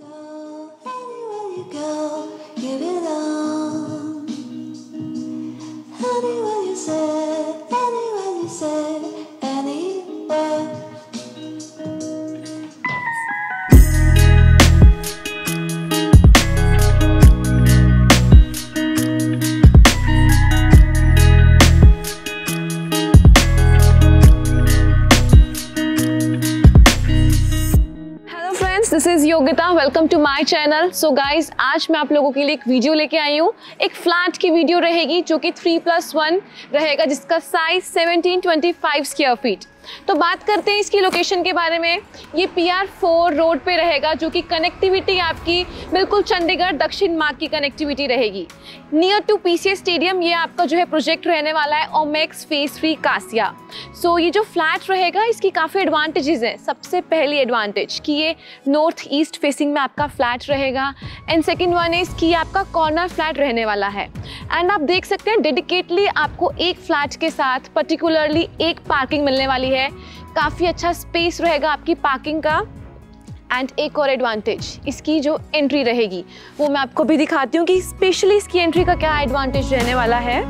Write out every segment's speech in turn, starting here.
go, channel so guys आज मैं आप लोगों के लिए एक वीडियो लेके आई हूँ। एक फ्लैट की वीडियो रहेगी जो कि थ्री प्लस वन रहेगा, जिसका साइज़ 1725 स्क्वायर फीट तो बात करते हैं इसकी लोकेशन के बारे में। ये पी आर फोर रोड पे रहेगा, जो कि कनेक्टिविटी आपकी बिल्कुल चंडीगढ़ दक्षिण मार्ग की कनेक्टिविटी रहेगी। Near to P C stadium ये आपका जो है प्रोजेक्ट रहने वाला है ओमेक्स फेस फ्री कासिया सो ये जो फ्लैट रहेगा, इसकी काफ़ी एडवांटेजेस हैं। सबसे पहली एडवांटेज कि ये नॉर्थ ईस्ट फेसिंग में आपका फ्लैट रहेगा। एंड सेकेंड वन इज़ कि आपका कॉर्नर फ्लैट रहने वाला है। एंड आप देख सकते हैं डेडिकेटली आपको एक फ्लैट के साथ पर्टिकुलरली एक पार्किंग मिलने वाली है। काफ़ी अच्छा स्पेस रहेगा आपकी पार्किंग का। एंड एक और एडवांटेज इसकी जो एंट्री रहेगी वो मैं आपको भी दिखाती हूँ कि स्पेशली इसकी एंट्री का क्या एडवांटेज रहने वाला है।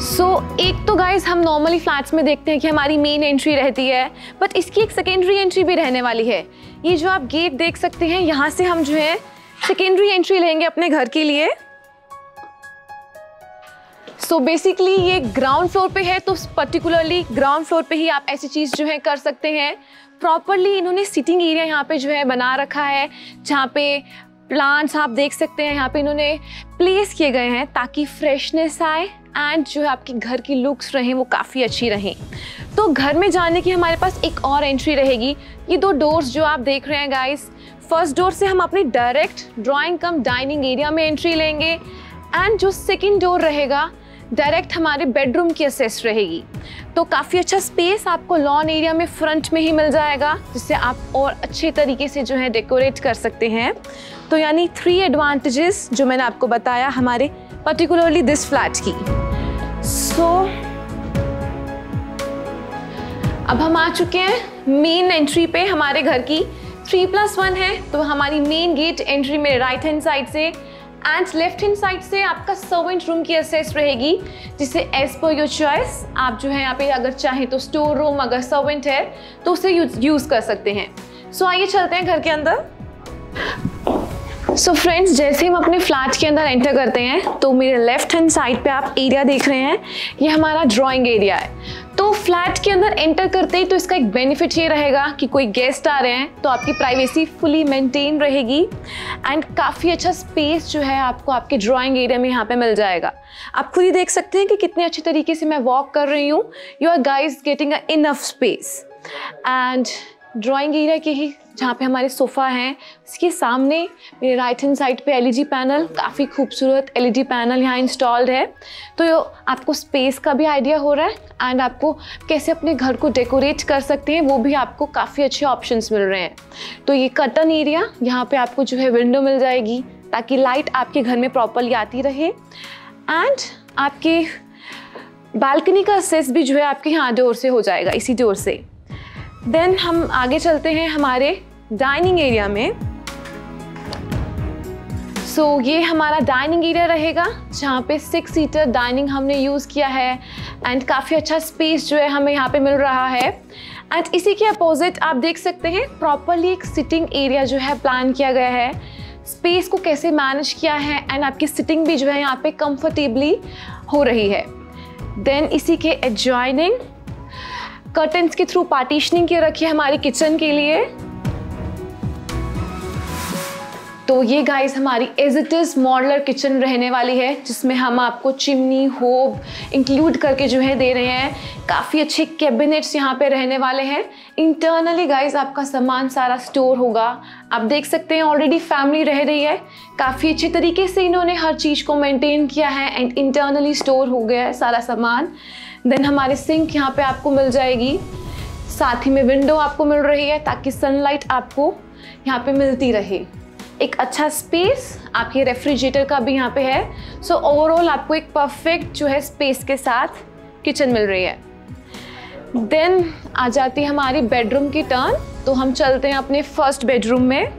सो so, एक तो गाइज़ हम नॉर्मली फ्लैट्स में देखते हैं कि हमारी मेन एंट्री रहती है बट इसकी एक सेकेंडरी एंट्री भी रहने वाली है। ये जो आप गेट देख सकते हैं यहाँ से हम जो है सेकेंडरी एंट्री लेंगे अपने घर के लिए। सो so बेसिकली ये ग्राउंड फ्लोर पे है तो पर्टिकुलरली ग्राउंड फ्लोर पे ही आप ऐसी चीज़ जो है कर सकते हैं। प्रॉपरली इन्होंने सिटिंग एरिया यहाँ पे जो है बना रखा है, जहाँ पे प्लांट्स आप देख सकते हैं, यहाँ पे इन्होंने प्लेस किए गए हैं ताकि फ्रेशनेस आए एंड जो है आपके घर की लुक्स रहें, वो काफ़ी अच्छी रहें। तो घर में जाने की हमारे पास एक और एंट्री रहेगी। ये दो डोर्स जो आप देख रहे हैं गाइस फ़र्स्ट डोर से हम अपनी direct drawing cum dining area में एंट्री लेंगे एंड जो सेकेंड डोर रहेगा डायरेक्ट हमारे बेडरूम की असेस रहेगी। तो काफ़ी अच्छा स्पेस आपको लॉन एरिया में फ्रंट में ही मिल जाएगा जिससे आप और अच्छे तरीके से जो है डेकोरेट कर सकते हैं। तो यानी थ्री एडवांटेजेस जो मैंने आपको बताया हमारे पर्टिकुलरली दिस फ्लैट की। सो so, अब हम आ चुके हैं मेन एंट्री पे हमारे घर की। थ्री प्लस वन है तो हमारी मेन गेट एंट्री में राइट हैंड साइड से एंड लेफ़्ट हैंड साइड से आपका सर्वेंट रूम की असेस रहेगी जिसे एज पर योर चॉइस आप जो है यहाँ पे अगर चाहें तो स्टोर रूम अगर सर्वेंट है तो उसे यूज़ कर सकते हैं। सो so, आइए चलते हैं घर के अंदर। सो so फ्रेंड्स जैसे हम अपने फ्लैट के अंदर एंटर करते हैं तो मेरे लेफ़्ट हैंड साइड पे आप एरिया देख रहे हैं। ये हमारा ड्राइंग एरिया है। तो फ्लैट के अंदर एंटर करते ही तो इसका एक बेनिफिट ये रहेगा कि कोई गेस्ट आ रहे हैं तो आपकी प्राइवेसी फुली मेंटेन रहेगी। एंड काफ़ी अच्छा स्पेस जो है आपको आपके ड्राइंग एरिया में यहाँ पे मिल जाएगा। आप खुद ही देख सकते हैं कि कितने अच्छे तरीके से मैं वॉक कर रही हूँ। You are guys getting a enough space and drawing area के ही, जहाँ पे हमारे सोफ़ा हैं। उसके सामने मेरे राइट हैंड साइड पे एलईडी पैनल काफ़ी खूबसूरत एलईडी पैनल यहाँ इंस्टॉल्ड है। तो आपको स्पेस का भी आइडिया हो रहा है एंड आपको कैसे अपने घर को डेकोरेट कर सकते हैं, वो भी आपको काफ़ी अच्छे ऑप्शंस मिल रहे हैं। तो ये कर्टन एरिया यहाँ पर आपको जो है विंडो मिल जाएगी, ताकि लाइट आपके घर में प्रॉपरली आती रहे। एंड आपके बालकनी का सेस भी जो है आपके यहाँ डोर से हो जाएगा, इसी डोर से। देन हम आगे चलते हैं हमारे डाइनिंग एरिया में। सो so, ये हमारा डाइनिंग एरिया रहेगा जहाँ पे सिक्स सीटर डाइनिंग हमने यूज़ किया है। एंड काफ़ी अच्छा स्पेस जो है हमें यहाँ पे मिल रहा है। एंड इसी के अपोजिट आप देख सकते हैं प्रॉपरली एक सिटिंग एरिया जो है प्लान किया गया है। स्पेस को कैसे मैनेज किया है एंड आपकी सिटिंग भी जो है यहाँ पे कंफर्टेबली हो रही है। देन इसी के एडजॉइनिंग कर्टन्स के थ्रू पार्टीशनिंग की रखी है हमारी किचन के लिए। तो ये गाइस हमारी as it is modular kitchen रहने वाली है, जिसमें हम आपको चिमनी होब इंक्लूड करके जो है दे रहे हैं। काफ़ी अच्छे कैबिनेट्स यहाँ पे रहने वाले हैं। इंटरनली गाइस आपका सामान सारा स्टोर होगा। आप देख सकते हैं ऑलरेडी फैमिली रह रही है। काफ़ी अच्छे तरीके से इन्होंने हर चीज़ को मेंटेन किया है एंड इंटरनली स्टोर हो गया है सारा सामान। देन हमारे सिंक यहाँ पे आपको मिल जाएगी। साथ ही में विंडो आपको मिल रही है ताकि सनलाइट आपको यहाँ पे मिलती रहे। एक अच्छा स्पेस आपके रेफ्रिजरेटर का भी यहाँ पे है। सो so, ओवरऑल आपको एक परफेक्ट जो है स्पेस के साथ किचन मिल रही है। देन आ जाती है हमारी बेडरूम की टर्न तो हम चलते हैं अपने फ़र्स्ट बेडरूम में।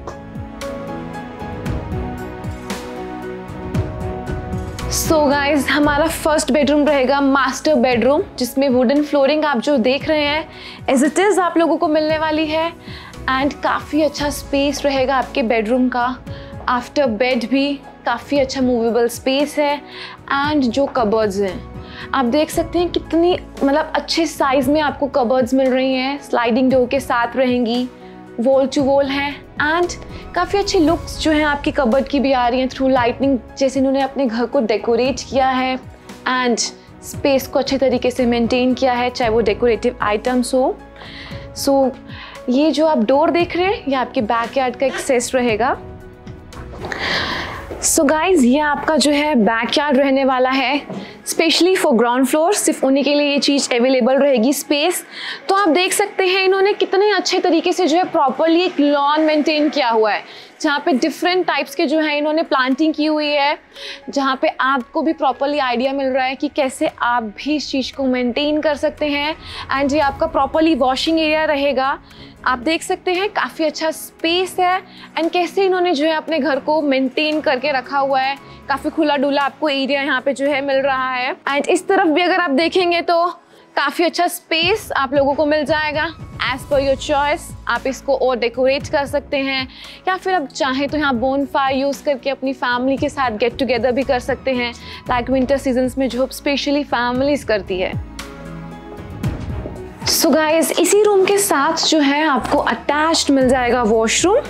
सो so गाइज़ हमारा फ़र्स्ट बेडरूम रहेगा मास्टर बेडरूम जिसमें वुडन फ्लोरिंग आप जो देख रहे हैं एज इट इज़ आप लोगों को मिलने वाली है। एंड काफ़ी अच्छा स्पेस रहेगा आपके बेडरूम का। आफ्टर बेड भी काफ़ी अच्छा मूवेबल स्पेस है। एंड जो कबर्ड्स हैं, आप देख सकते हैं कितनी मतलब अच्छे साइज़ में आपको कबर्ड्स मिल रही हैं। स्लाइडिंग डोर के साथ रहेंगी। वॉल टू वॉल है। एंड काफ़ी अच्छी लुक्स जो हैं आपकी कबर्ड की भी आ रही हैं थ्रू लाइटनिंग जैसे इन्होंने अपने घर को डेकोरेट किया है। एंड स्पेस को अच्छे तरीके से मेंटेन किया है चाहे वो डेकोरेटिव आइटम्स हो। सो so, ये जो आप डोर देख रहे हैं ये आपके बैक यार्ड का एक्सेस रहेगा। सो so गाइज़ ये आपका जो है बैक यार्ड रहने वाला है। स्पेशली फॉर ग्राउंड फ्लोर सिर्फ़ उन्हीं के लिए ये चीज़ अवेलेबल रहेगी स्पेस तो आप देख सकते हैं इन्होंने कितने अच्छे तरीके से जो है प्रॉपरली एक लॉन मेंटेन किया हुआ है। जहाँ पे डिफरेंट टाइप्स के जो है, इन्होंने प्लांटिंग की हुई है, जहाँ पे आपको भी प्रॉपरली आइडिया मिल रहा है कि कैसे आप भी इस चीज़ को मेंटेन कर सकते हैं एंड ये आपका प्रॉपरली वॉशिंग एरिया रहेगा। आप देख सकते हैं, काफ़ी अच्छा स्पेस है एंड कैसे इन्होंने जो है अपने घर को मेंटेन करके रखा हुआ है। काफ़ी खुला डुला आपको एरिया यहाँ पे जो है मिल रहा है। एंड इस तरफ़ भी अगर आप देखेंगे तो काफ़ी अच्छा स्पेस आप लोगों को मिल जाएगा। एज पर योर चॉइस आप इसको और डेकोरेट कर सकते हैं, या फिर आप चाहें तो यहाँ बोन फायर यूज़ करके अपनी फैमिली के साथ गेट टुगेदर भी कर सकते हैं लाइक विंटर सीजन्स में जो स्पेशली फैमिलीज़ करती है। सो so गाइस इसी रूम के साथ जो है आपको अटैच्ड मिल जाएगा वॉशरूम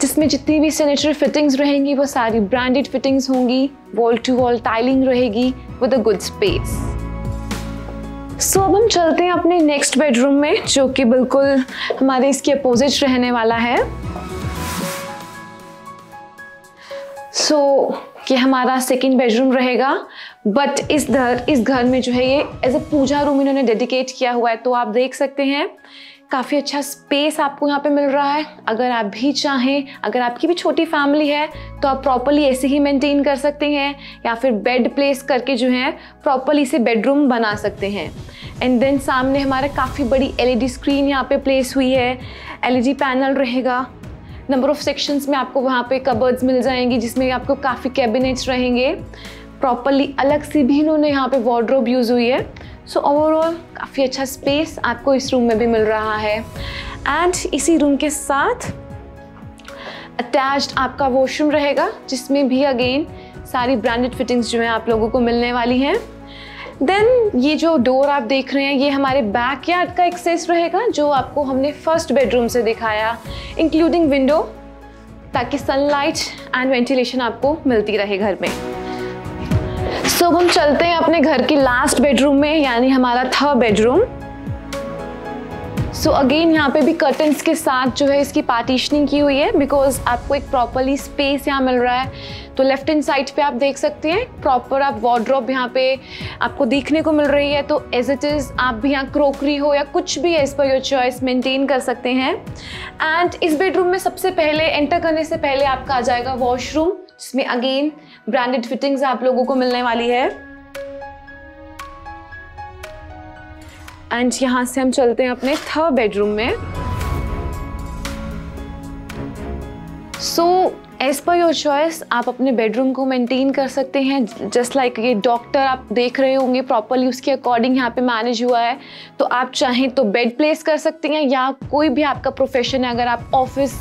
जिसमें जितनी भी सैनिटरी फिटिंग्स रहेंगी, वो सारी ब्रांडेड फिटिंग्स होंगी वॉल टू वॉल टाइलिंग रहेगी with a good space so so, अब हम चलते हैं अपने नेक्स्ट बेडरूम में जो कि बिल्कुल हमारे इसके अपोजिट रहने वाला है। सो so, ये हमारा सेकेंड बेडरूम रहेगा बट इस घर इस घर में जो है ये एज ए पूजा रूम इन्होंने डेडिकेट किया हुआ है तो आप देख सकते हैं काफ़ी अच्छा स्पेस आपको यहाँ पे मिल रहा है। अगर आप भी चाहें अगर आपकी भी छोटी फैमिली है तो आप प्रॉपरली ऐसे ही मेंटेन कर सकते हैं या फिर बेड प्लेस करके जो है प्रॉपरली इसे बेडरूम बना सकते हैं। एंड देन सामने हमारा काफ़ी बड़ी एलईडी स्क्रीन यहाँ पे प्लेस हुई है। एलईडी पैनल रहेगा। नंबर ऑफ़ सेक्शंस में आपको वहाँ पे कबर्ड्स मिल जाएँगी जिसमें आपको काफ़ी कैबिनेट्स रहेंगे। प्रॉपरली अलग सी भी इन्होंने यहाँ पे वार्ड्रोब यूज़ हुई है। सो so, ओवरऑल काफ़ी अच्छा स्पेस आपको इस रूम में भी मिल रहा है। एंड इसी रूम के साथ अटैच्ड आपका वॉशरूम रहेगा जिसमें भी अगेन सारी ब्रांडेड फिटिंग्स जो हैं आप लोगों को मिलने वाली हैं। देन ये जो डोर आप देख रहे हैं ये हमारे बैक यार्ड का एक्सेस रहेगा जो आपको हमने फ़र्स्ट बेडरूम से दिखाया इंक्लूडिंग विंडो ताकि सनलाइट एंड वेंटिलेशन आपको मिलती रहे घर में। सो so, हम चलते हैं अपने घर की लास्ट बेडरूम में यानी हमारा थर्ड बेडरूम सो अगेन यहाँ पे भी कर्टन्स के साथ जो है इसकी पार्टीशनिंग की हुई है बिकॉज़ आपको एक प्रॉपरली स्पेस यहाँ मिल रहा है। तो लेफ़्ट हैंड साइड पे आप देख सकते हैं प्रॉपर आप वार्ड्रॉप यहाँ पे आपको देखने को मिल रही है। तो एज इट इज़ आप भी यहाँ क्रोकरी हो या कुछ भी as per your choice maintain कर सकते हैं। एंड इस बेडरूम में सबसे पहले एंटर करने से पहले आपका आ जाएगा वॉशरूम जिसमें अगेन ब्रांडेड फिटिंग्स आप लोगों को मिलने वाली है। एंड यहाँ से हम चलते हैं अपने थर्ड बेडरूम में। So as per your choice आप अपने बेडरूम को मेंटेन कर सकते हैं जस्ट लाइक like ये डॉक्टर आप देख रहे होंगे प्रॉपरली उसके अकॉर्डिंग यहाँ पे मैनेज हुआ है। तो आप चाहें तो बेड प्लेस कर सकते हैं, या कोई भी आपका प्रोफेशन है, अगर आप ऑफ़िस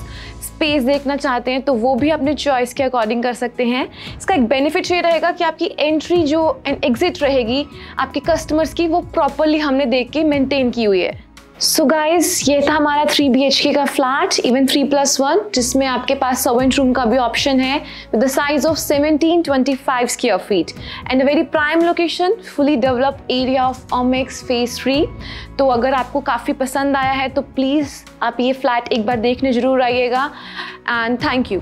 स्पेस देखना चाहते हैं तो वो भी अपने चॉइस के अकॉर्डिंग कर सकते हैं। इसका एक बेनिफिट ये रहेगा कि आपकी एंट्री जो एंड एग्जिट रहेगी, आपके कस्टमर्स की, वो प्रॉपरली हमने देख के मेंटेन की हुई है। सो so गाइज़ ये था हमारा थ्री बी एच के का flat even three plus one जिसमें आपके पास सर्वेंट रूम का भी ऑप्शन है with the size of seventeen twenty five square feet and a very prime location fully develop area of Omaxe phase three तो अगर आपको काफ़ी पसंद आया है तो प्लीज़ आप ये फ्लैट एक बार देखने ज़रूर आइएगा एंड थैंक यू